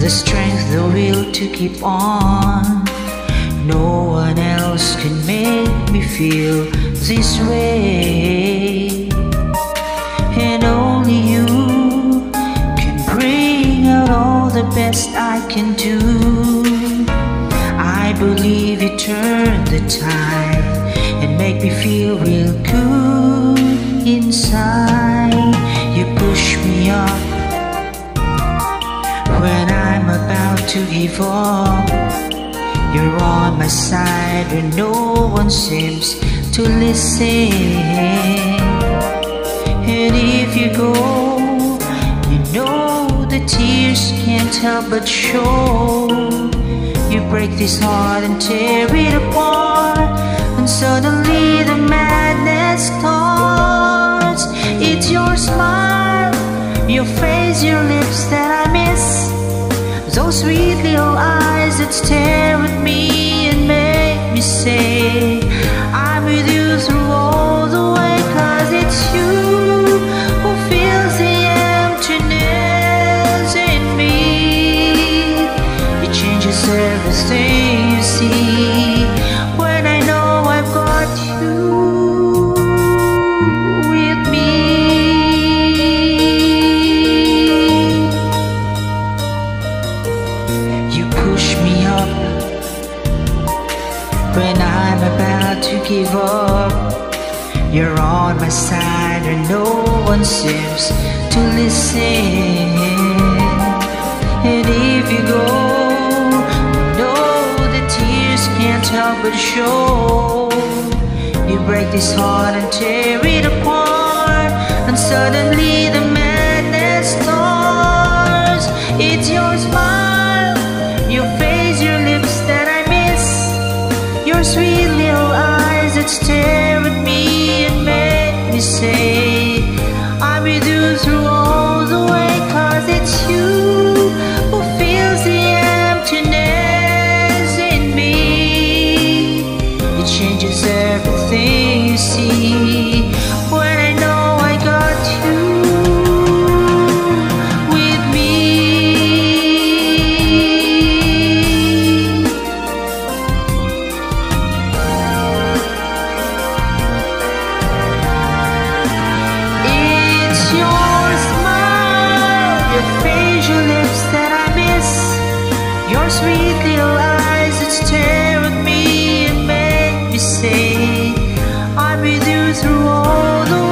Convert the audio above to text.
the strength, the will to keep on. No one else can make me feel this way, and only you can bring out all the best I can do. I believe you turn the tide and make me feel real good to up. You're on my side when no one seems to listen. And if you go, you know the tears can't help but show. You break this heart and tear it apart, and suddenly the madness starts. It's your smile, your face, your lips that I. Those sweet little eyes that stare at me and make me say, I'm with you through all the way, cause it's you who fills the emptiness in me. It changes everything you see when I'm about to give up. You're on my side and no one seems to listen. And if you go, no, the tears can't help but show. You break this heart and tear it apart, and suddenly the sweet little eyes that stare at me and make me say, through all the